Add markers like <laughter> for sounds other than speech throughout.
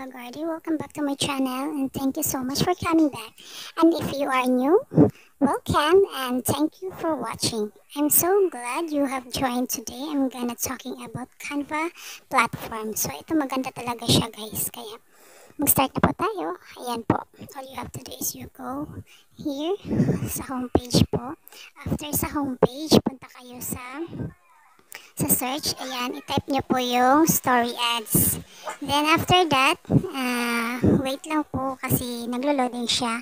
Lagarde. Welcome back to my channel and thank you so much for coming back. And if you are new, welcome and thank you for watching. I'm so glad you have joined today. I'm gonna talking about Canva platform. So ito maganda talaga siya guys. Kaya mag-start na po tayo. Ayan po. All you have to do is you go here sa homepage po. After sa homepage, punta kayo sa sa search, ayan, i-type nyo po yung story ads. Then after that, uh, wait lang po kasi naglo-loading siya.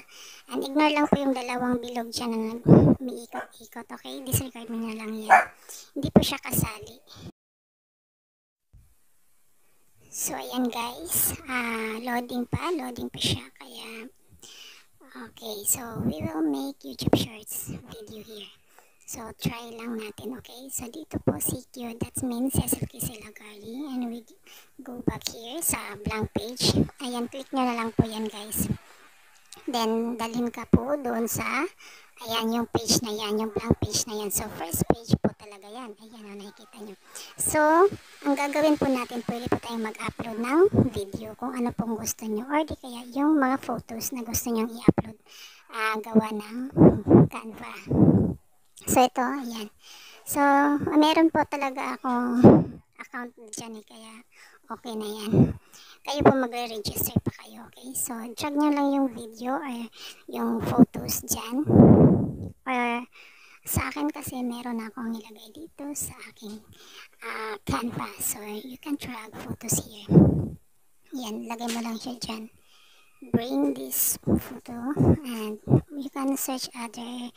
And ignore lang po yung dalawang bilog dyan na umiikot-ikot. Okay? Disregard mo na lang yan. Hindi po siya kasali. So, ayan guys. Uh, loading pa. Loading pa siya. Kaya, okay. So, we will make YouTube Shorts video here. So, try lang natin, okay? So, dito po CQ, that means Cecil Kisi Lagardi. And we go back here sa blank page. Ayan, click nyo na lang po yan, guys. Then, dalhin ka po doon sa, ayan yung page na yan, yung blank page na yan. So, first page po talaga yan. Ayan, o, nakikita nyo. So, ang gagawin po natin, pwede po tayong mag-upload ng video kung ano pong gusto nyo. Or di kaya yung mga photos na gusto nyo i-upload, uh, gawa ng Canva. So, ito, ayan. So, meron po talaga akong account dyan eh, kaya okay na yan. Kayo po magre-register pa kayo, okay? So, drag nyo lang yung video or yung photos dyan. Or, sa akin kasi meron akong nilagay dito sa aking uh, Canva. So, you can drag photos here. Yan, lagay mo lang siya dyan bring this photo and you can search other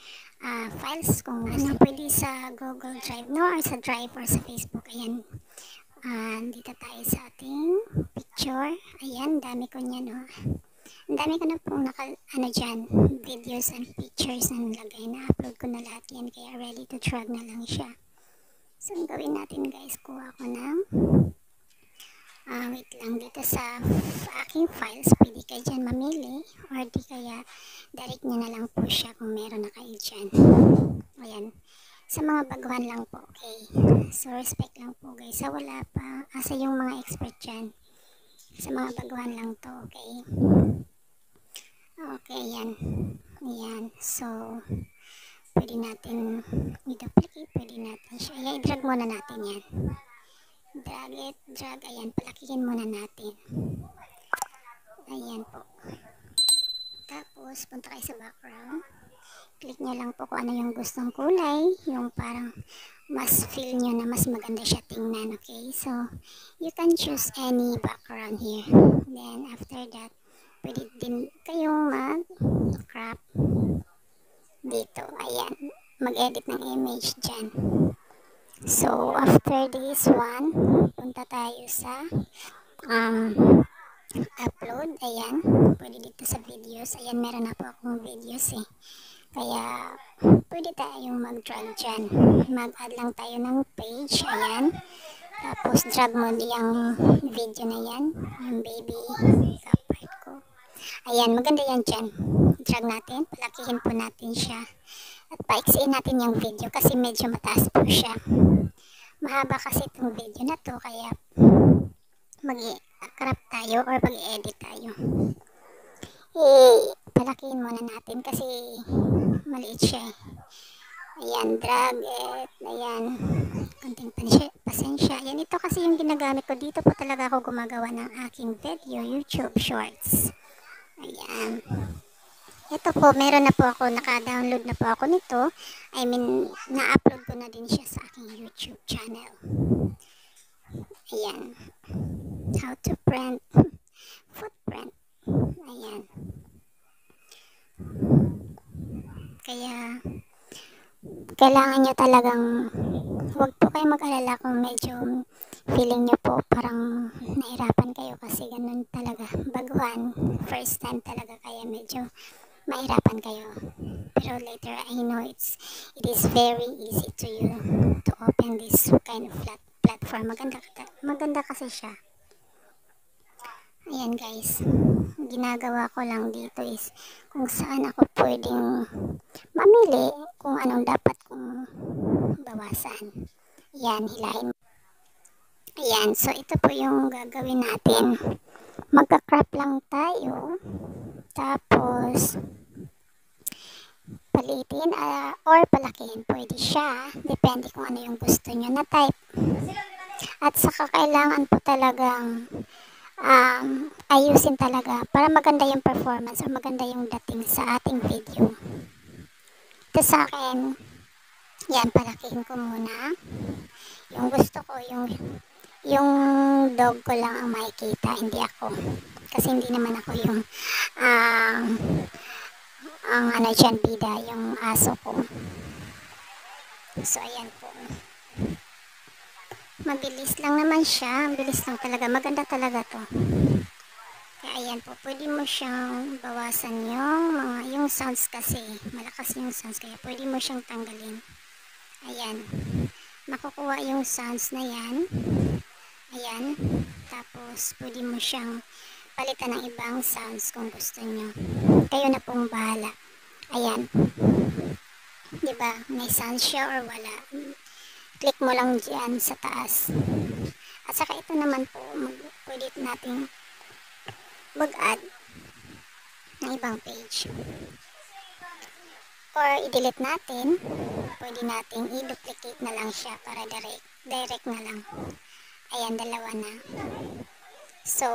uh, files kung ano pwede sa Google Drive. No or sa Drive or sa Facebook. Ayan. Uh, dito tayo sa ating picture. Ayan dami ko niya no ang dami ko na pong naka, ano dyan, videos and pictures na nilagay. Na upload ko na lahat yan kaya ready to drag na lang siya. So ang gawin natin guys kuha ko ng uh, wait lang. Dito sa aking files pwede kayo dyan mamili or di kaya direct nyo na lang po siya kung meron na kayo dyan. Ayan. Sa mga baguhan lang po okay? So respect lang po guys. Sa wala pa asa yung mga expert dyan. Sa mga baguhan lang to okay? Okay yan ayan. So pwede natin i-duplicate pwede natin siya. I-drag muna natin yan drag drag, ayan, palakihin muna natin. Ayan po. Tapos, punta kayo sa background. Click nyo lang po kung ano yung gustong kulay. Yung parang mas feel nyo na mas maganda siya tingnan, okay? So, you can choose any background here. Then, after that, pwede din kayong mag-crop dito. Ayan. Mag-edit ng image dyan. So, after this one, punta tayo sa um, upload. Ayan, pwede dito sa videos. Ayan, meron na po akong videos eh. Kaya, pwede tayong mag-drag dyan. Mag-add lang tayo ng page. Ayan. Tapos, drag mo yung video na yan. Yung baby part ko. Ayan, maganda yan dyan. Drag natin. Palakihin po natin siya. At paiksiin natin yung video kasi medyo mataas po siya. Mahaba kasi itong video na to kaya mag-crop tayo or mag-edit tayo. Eh, palakihin muna natin kasi maliit siya. Ayan, drag it. Ayan, konting pasensya. Ayan, ito kasi yung ginagamit ko. Dito po talaga ako gumagawa ng aking video, YouTube Shorts. Ito po, meron na po ako, naka-download na po ako nito. I mean, na-upload ko na din siya sa aking YouTube channel. Ayan. How to print <laughs> footprint. Ayan. Kaya, kailangan nyo talagang, huwag po kayo mag-alala kung medyo feeling nyo po parang nahirapan kayo kasi ganun talaga. Baguhan, first time talaga kaya medyo mahirapan kayo. Pero later, I know it's it is very easy to you to open this kind of flat platform. Maganda, maganda kasi siya. Ayan guys, ginagawa ko lang dito is kung saan ako pwedeng mamili kung anong dapat kong bawasan. Ayan, hilahin. Ayan, so ito po yung gagawin natin. magka-crop lang tayo. Tapos, palitin uh, or palakihin. Pwede siya. Depende kung ano yung gusto nyo na type. At saka kailangan po talagang um, ayusin talaga para maganda yung performance or maganda yung dating sa ating video. Ito sa akin, yan, palakihin ko muna. Yung gusto ko, yung yung dog ko lang ang makikita, hindi ako. Kasi hindi naman ako yung um, ang ano dyan, bida, yung aso ko. So, ayan po. Mabilis lang naman siya. Mabilis lang talaga. Maganda talaga to. Kaya ayan po, pwede mo siyang bawasan yung mga, yung sounds kasi. Malakas yung sounds. Kaya pwede mo siyang tanggalin. Ayan. Makukuha yung sounds na yan. Ayan. Tapos, pwede mo siyang palitan ng ibang sounds kung gusto nyo. Kayo na pong bahala. Ayan. Diba? May sounds siya or wala. Click mo lang dyan sa taas. At saka ito naman po, mag, pwede natin mag-add ng ibang page. Or i-delete natin. Pwede natin i-duplicate na lang siya para direct, direct na lang. Ayan, dalawa na. So,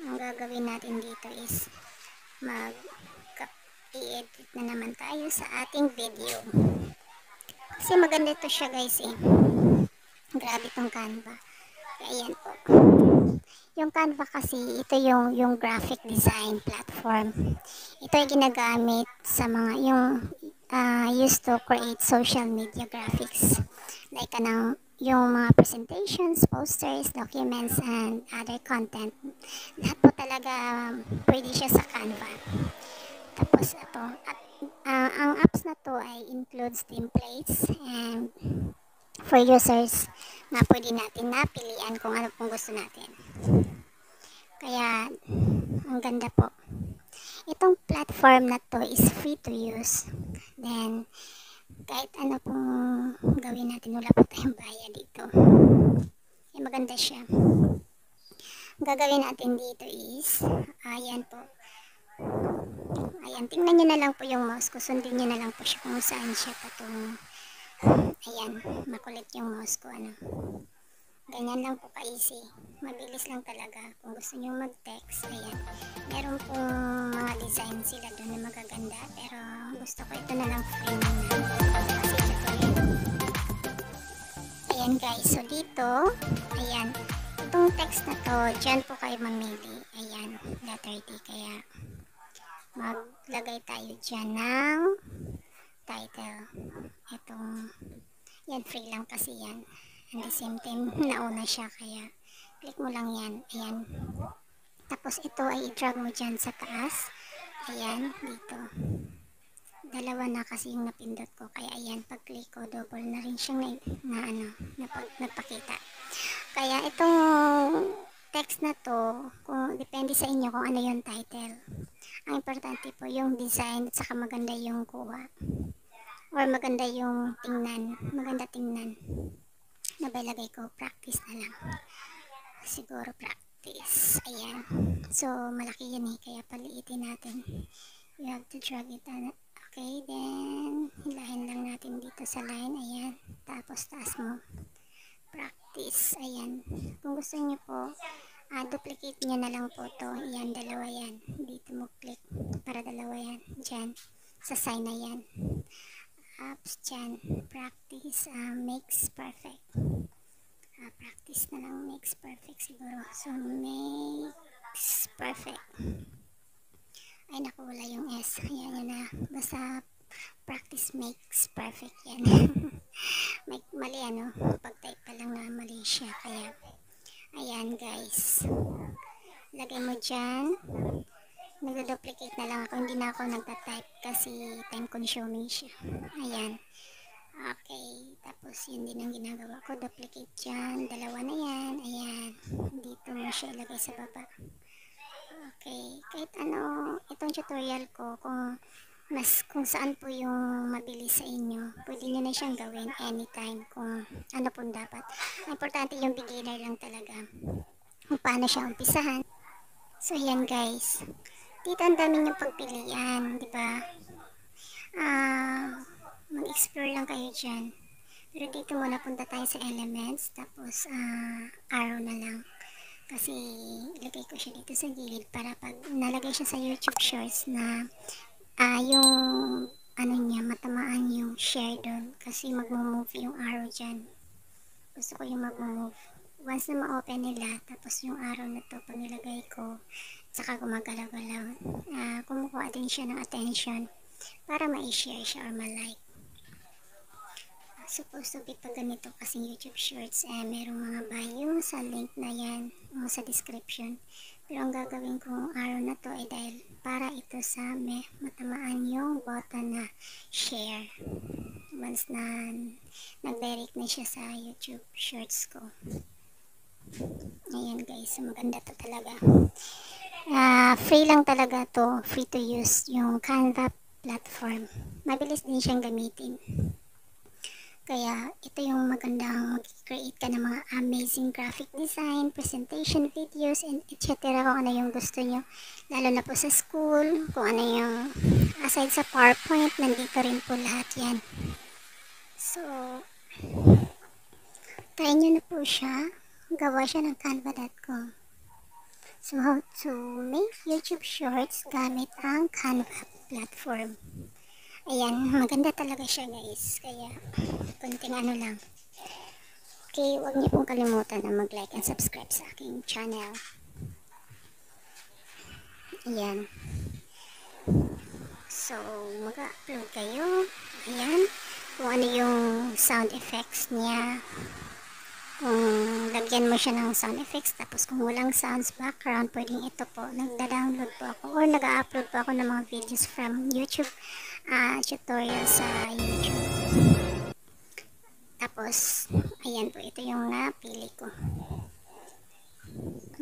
ang gagawin natin dito is mag i-edit na naman tayo sa ating video. Kasi maganda ito siya guys eh. Grabe tong Canva. Ayan po. Yung Canva kasi, ito yung, yung graphic design platform. Ito ay ginagamit sa mga, yung uh, used to create social media graphics. Like kanang yung mga presentations, posters, documents, and other content. Lahat po talaga um, pwede siya sa Canva. Tapos ito, at, uh, ang apps na to ay includes templates and for users na pwede natin napilian kung ano pong gusto natin. Kaya, ang ganda po. Itong platform na to is free to use. Then, kahit ano pong gawin natin, wala po tayong bayad dito. Eh, maganda siya. Gagawin natin dito is, ayan po. Ayan, tingnan nyo na lang po yung mouse ko. Sundin nyo na lang po siya kung saan siya patungo. Ayan, makulit yung mouse ko. Ano. Ganyan lang po ka-easy. Mabilis lang talaga. Kung gusto nyo mag-text, ayan. Meron pong mga design sila doon na magaganda. Pero gusto ko ito na lang free muna. Kasi tutuloy. Ayan guys. So dito, ayan. Itong text na to, dyan po kayo mamili. Ayan, letter T. Kaya maglagay tayo dyan ng title. Itong, yan free lang kasi yan. And the same time, nauna siya. Kaya click mo lang yan. Ayan. Tapos ito ay i-drag mo dyan sa taas. Ayan, dito. Dalawa na kasi yung napindot ko. Kaya ayan, pag-click ko, double na rin siyang na, na ano, napag, nagpakita. Kaya itong text na to, kung depende sa inyo kung ano yung title. Ang importante po yung design at saka maganda yung kuha. Or maganda yung tingnan. Maganda tingnan. Nabalagay ko, practice na lang. Siguro practice. Ayan. So, malaki yan eh. Kaya paliitin natin. You have to drag it. Okay, then, hilahin lang natin dito sa line. Ayan. Tapos, taas mo. Practice. Ayan. Kung gusto niyo po, uh, duplicate niya na lang po to. Ayan, dalawa yan. Dito mo click para dalawa yan. Diyan. Sa sign na yan. Apps dyan. Practice uh, makes perfect uh, practice na lang makes perfect siguro. So, makes perfect. Ay, naku, wala yung S. Ayan, yun na. Basta, practice makes perfect yan. <laughs> May, mali, ano? Pag-type pa lang na mali siya. Kaya, ayan, guys. Lagay mo dyan. Nagdo-duplicate na lang ako. Hindi na ako nagta-type kasi time consuming siya. Ayan. Okay, tapos yun din ang ginagawa ko. Duplicate dyan. Dalawa na yan. Ayan. Dito mo siya ilagay sa baba. Okay, kahit ano, itong tutorial ko, kung mas kung saan po yung mabilis sa inyo, pwede nyo na siyang gawin anytime kung ano po dapat. Importante yung beginner lang talaga. kung paano siya umpisahan. So, yan guys. Dito ang dami niyong pagpilian, di ba? Ah, mag-explore lang kayo dyan. Pero dito muna punta tayo sa elements, tapos ah, arrow na lang. Kasi ilagay ko siya dito sa gilid para pag nalagay siya sa YouTube Shorts na ah, yung ano niya, matamaan yung share doon. Kasi mag-move yung arrow dyan. Gusto ko yung mag-move. Once na ma-open nila, tapos yung arrow na to, pag nilagay ko, saka gumagalaw-galaw. Uh, kumukuha din siya ng attention para ma-share siya or ma-like. Supposed to be pag ganito kasi YouTube Shorts, eh, merong mga bio sa link na yan o sa description. Pero ang gagawin kong arrow na to ay dahil para ito sa may matamaan yung button na share. Once na nag-direct na siya sa YouTube Shorts ko. Ayan guys, maganda to talaga. Uh, free lang talaga to, free to use yung Canva platform. Mabilis din siyang gamitin. Kaya ito yung magandang mag-create ka ng mga amazing graphic design, presentation videos, and etc. Kung ano yung gusto nyo. Lalo na po sa school, kung ano yung aside sa PowerPoint, nandito rin po lahat yan. So, try nyo na po siya gawa siya ng canva.com. So, to make YouTube Shorts gamit ang Canva platform. Ayan, maganda talaga siya guys. Kaya, kunting ano lang. Okay, huwag niyo pong kalimutan na mag-like and subscribe sa aking channel. Ayan. So, mag-upload kayo. Ayan. Kung ano yung sound effects niya kung lagyan mo siya ng sound effects. Tapos kung walang sounds background pwedeng ito po. Nagda-download po ako or nag-upload po ako ng mga videos from YouTube uh, tutorial sa YouTube. Tapos ayan po ito yung napili ko.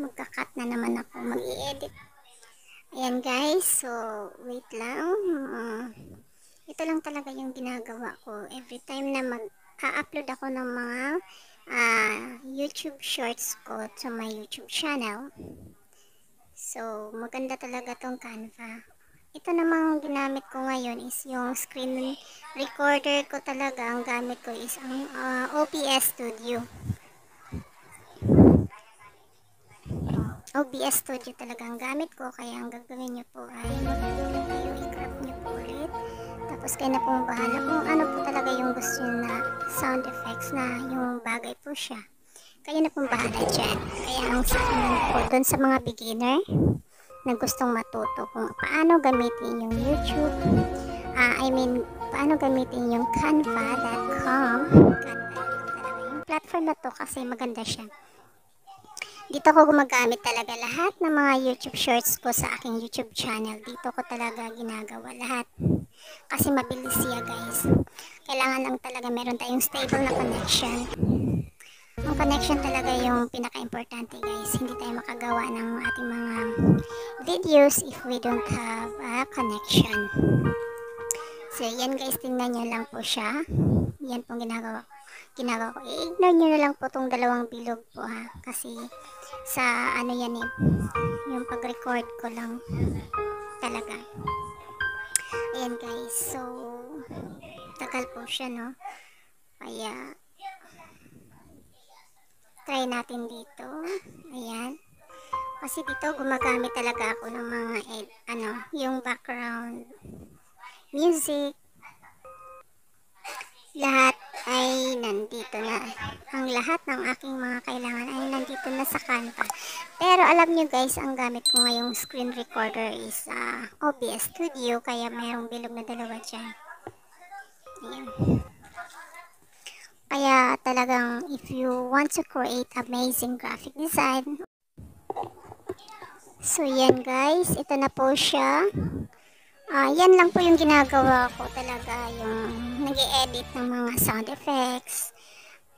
Magka-cut na naman ako mag-i-edit. Ayan guys. So wait lang. Uh, ito lang talaga yung ginagawa ko. Every time na mag-upload ako ng mga uh, YouTube shorts ko to my YouTube channel. So, maganda talaga tong Canva. Ito namang ginamit ko ngayon is yung screen recorder ko talaga. Ang gamit ko is ang uh, OBS Studio. OBS Studio talaga ang gamit ko. Kaya ang gagawin nyo po ay mag-upload Tapos kayo na pong bahala kung ano po talaga yung gusto nyo na sound effects na yung bagay po siya. Kayo na pong bahala dyan. Kaya ang sa akin po dun sa mga beginner na gustong matuto kung paano gamitin yung YouTube. Uh, I mean, paano gamitin yung canva.com. Canva yung platform na to kasi maganda siya. Dito ko gumagamit talaga lahat ng mga YouTube shorts ko sa aking YouTube channel. Dito ko talaga ginagawa lahat. Kasi mabilis siya guys. Kailangan lang talaga meron tayong stable na connection. Ang connection talaga yung pinaka-importante guys. Hindi tayo makagawa ng ating mga videos if we don't have a connection. So yan guys, tingnan nyo lang po siya. Yan pong ginagawa ko. Ginagawa ko. I-ignore nyo na lang po tong dalawang bilog po ha. Kasi sa ano yan eh, yung pag-record ko lang talaga. Ayan guys, so tagal po siya no. Kaya try natin dito. Ayan. Kasi dito gumagamit talaga ako ng mga ed, ano, yung background music. Lahat ay nandito na. Ang lahat ng aking mga kailangan ay nandito na sa Canva. Pero alam nyo guys, ang gamit ko ngayong screen recorder is uh, OBS Studio. Kaya mayroong bilog na dalawa dyan. Ayan. Kaya talagang if you want to create amazing graphic design, so yan guys, ito na po siya. Uh, yan lang po yung ginagawa ko talaga, yung nag edit ng mga sound effects.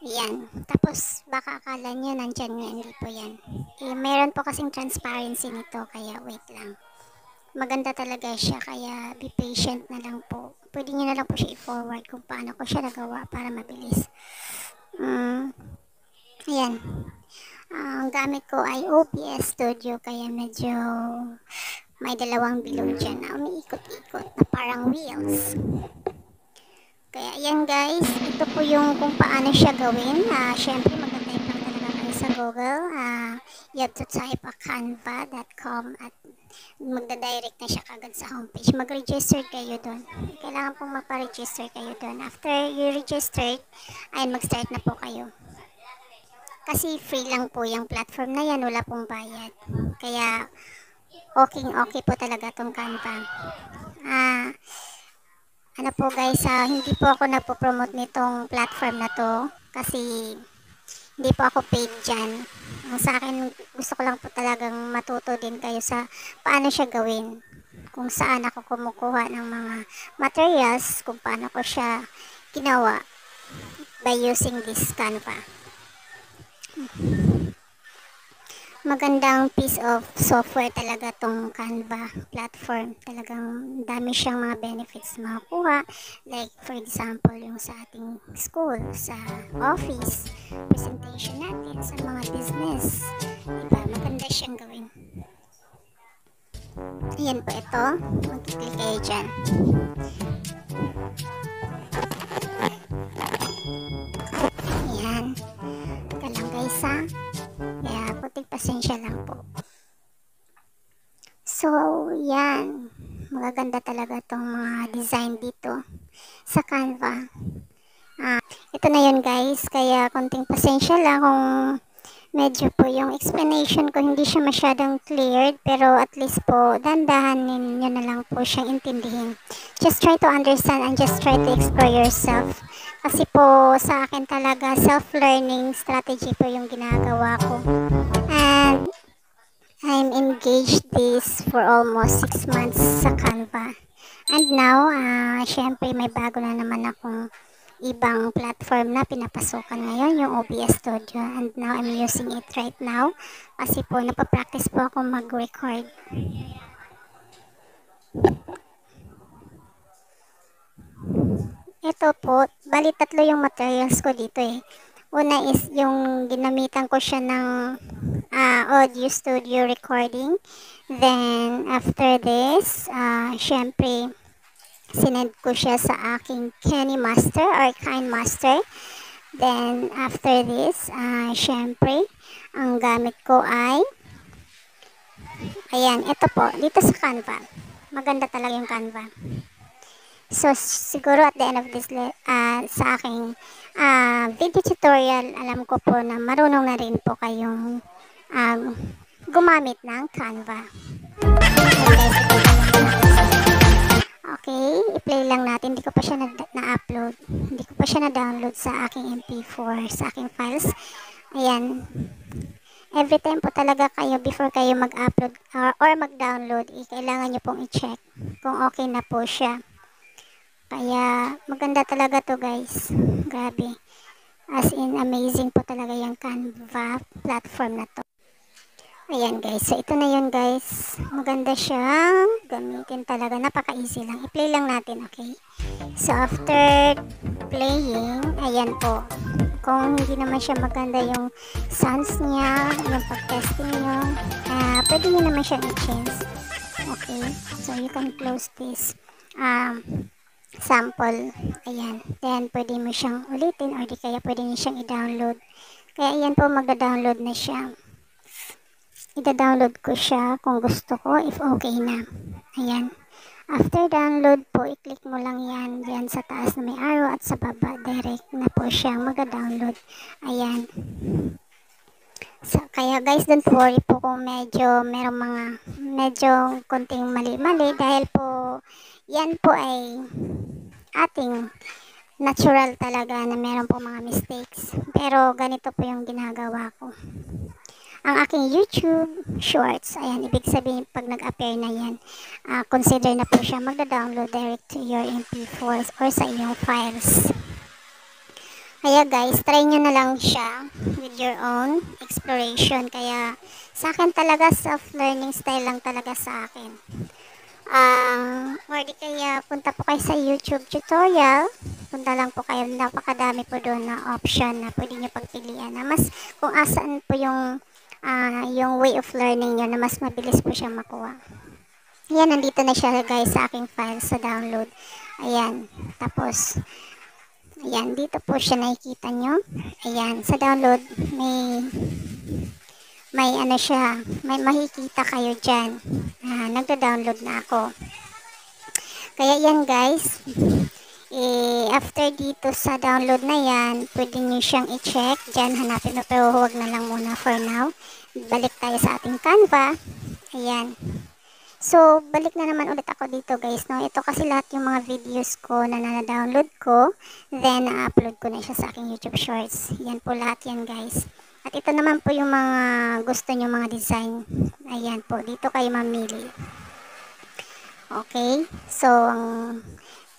Yan. Tapos, baka akala nyo nandyan nga, hindi po yan. Eh, meron po kasing transparency nito, kaya wait lang. Maganda talaga siya, kaya be patient na lang po. Pwede nyo na lang po siya i-forward kung paano ko siya nagawa para mabilis. Um, ayan. Ang gamit ko ay OBS Studio kaya medyo may dalawang bilog dyan na umiikot-ikot na parang wheels. Kaya yan guys, ito po yung kung paano siya gawin. Uh, Siyempre magta-type lang talaga kayo sa Google. Uh, you have to type a canva.com at magda-direct na siya kagad sa homepage. Mag-register kayo doon. Kailangan pong magpa-register kayo doon. After you register, ayun mag-start na po kayo. Kasi free lang po yung platform na yan, wala pong bayad. Kaya okay okay po talaga tong Canva. Ah, ano po guys, uh, hindi po ako nagpo-promote nitong platform na to kasi hindi po ako paid dyan. Ang sa akin, gusto ko lang po talagang matuto din kayo sa paano siya gawin. Kung saan ako kumukuha ng mga materials, kung paano ko siya ginawa by using this Canva magandang piece of software talaga tong Canva platform. Talagang dami siyang mga benefits makukuha. Like for example, yung sa ating school, sa office, presentation natin, sa mga business. Diba? Maganda siyang gawin. Ayan po ito. Mag-click kayo dyan. Ayan. Ika lang guys ha. Kaya puting pasensya lang po. So, yan. Magaganda talaga itong mga design dito sa Canva. Ah, ito na yun guys. Kaya konting pasensya lang kung medyo po yung explanation ko hindi siya masyadong clear pero at least po dandahanin nyo na lang po siyang intindihin. Just try to understand and just try to explore yourself. Kasi po sa akin talaga self-learning strategy po yung ginagawa ko. And I'm engaged this for almost 6 months sa Canva. And now, uh, syempre may bago na naman akong ibang platform na pinapasukan ngayon, yung OBS Studio. And now, I'm using it right now. Kasi po, napapractice po ako mag-record. Ito po, bali tatlo yung materials ko dito eh. Una is yung ginamitan ko siya ng uh, audio studio recording. Then, after this, uh, syempre, sinend ko siya sa aking Kenny Master or Kind Master. Then, after this, uh, syempre, ang gamit ko ay, ayan, ito po, dito sa Canva. Maganda talaga yung Canva. So, siguro at the end of this uh, sa aking uh, video tutorial, alam ko po na marunong na rin po kayong uh, gumamit ng Canva. Okay, i-play lang natin. Hindi ko pa siya na-upload. Na Hindi ko pa siya na-download sa aking MP4, sa aking files. Ayan. Every time po talaga kayo, before kayo mag-upload or, or mag-download, eh, kailangan nyo pong i-check kung okay na po siya. Kaya maganda talaga to guys. Grabe. As in amazing po talaga yung Canva platform na to. Ayan guys. So ito na yun guys. Maganda siya. Gamitin talaga. Napaka-easy lang. I-play lang natin. Okay. So after playing, ayan po. Kung hindi naman siya maganda yung sounds niya, yung pag-testing nyo, uh, pwede nyo naman siyang i-change. Okay. So you can close this. Um, sample. Ayan. Then, pwede mo siyang ulitin or di kaya pwede niyo siyang i-download. Kaya ayan po, magda-download na siya. Ida-download ko siya kung gusto ko, if okay na. Ayan. After download po, i-click mo lang yan diyan sa taas na may arrow at sa baba, direct na po siya mag-download. Ayan. So, kaya guys, don't worry po kung medyo merong mga medyo konting mali-mali dahil po yan po ay ating natural talaga na meron po mga mistakes. Pero ganito po yung ginagawa ko. Ang aking YouTube Shorts, ayan, ibig sabihin pag nag-appear na yan, uh, consider na po siya magda-download direct to your MP4 or sa inyong files. Kaya guys, try nyo na lang siya with your own exploration. Kaya sa akin talaga self-learning style lang talaga sa akin. Um, or di kaya punta po kayo sa YouTube tutorial. Punta lang po kayo. Napakadami po doon na option na pwede nyo pagpilian. Na mas kung asan po yung ah, yung way of learning nyo na mas mabilis po siya makuha. Ayan, nandito na siya guys sa aking file sa download. Ayan, tapos, ayan, dito po siya nakikita nyo. Ayan, sa download, may, may ano siya, may makikita kayo dyan. Ah, nagda-download na ako. Kaya yan guys, eh, after dito sa download na yan, pwede nyo siyang i-check. Dyan, hanapin mo, pero huwag na lang muna for now. Balik tayo sa ating Canva. Ayan. So, balik na naman ulit ako dito guys, no? Ito kasi lahat yung mga videos ko na na-download ko. Then, na-upload ko na siya sa aking YouTube Shorts. Yan po lahat yan guys. At ito naman po yung mga gusto nyo mga design. Ayan po, dito kayo mamili. Okay? So, ang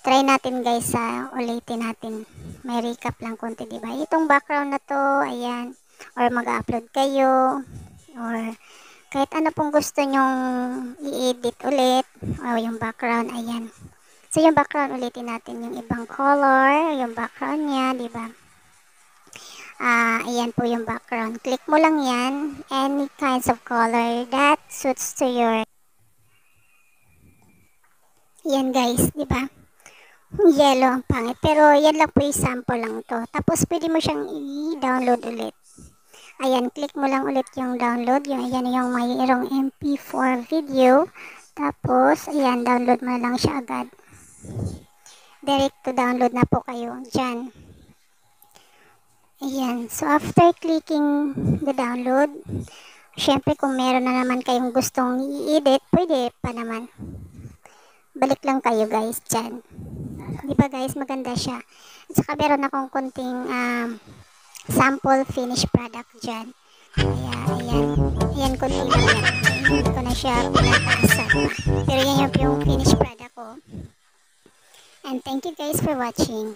try natin guys sa ulitin natin. May recap lang konti, di ba? Itong background na to, ayan. Or mag-upload kayo. Or kahit ano pong gusto nyong i-edit ulit o yung background, ayan. So, yung background ulitin natin yung ibang color, yung background niya, di ba? Ah, ayan po yung background. Click mo lang yan, any kinds of color that suits to your Yan guys, di ba? Yellow ang pangit. Pero yan lang po yung sample lang to. Tapos pwede mo siyang i-download ulit. Ayan, click mo lang ulit yung download. Yung, ayan yung mayroong MP4 video. Tapos, ayan, download mo lang siya agad. Direct to download na po kayo dyan. Ayan, so after clicking the download, syempre kung meron na naman kayong gustong i-edit, pwede pa naman. Balik lang kayo guys dyan. Di ba guys, maganda siya. At saka meron akong konting um, sample finished product dyan. Kaya, ayan. Ayan, konti lang yan. Hindi ko na siya pinataasan. Pero yan yung, yung finished product ko. And thank you guys for watching.